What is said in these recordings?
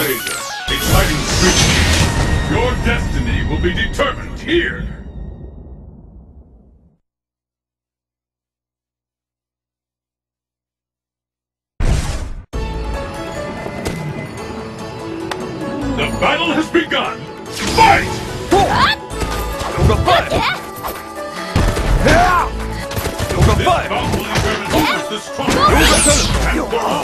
exciting creature. Your destiny will be determined here. The battle has begun! Fight! Yoga Fire! Yoga Fire! This boundary experiment the strongest! Yoga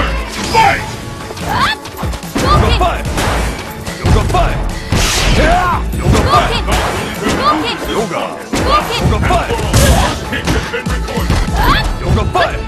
Goodbye!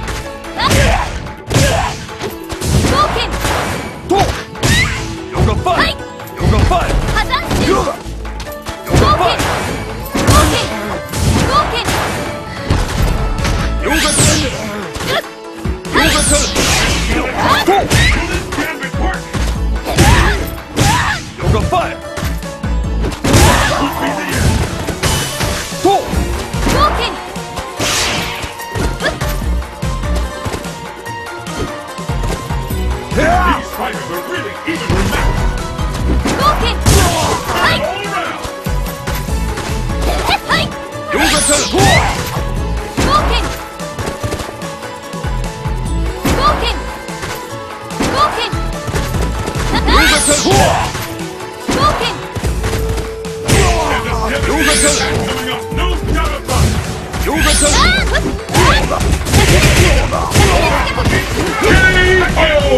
K.O.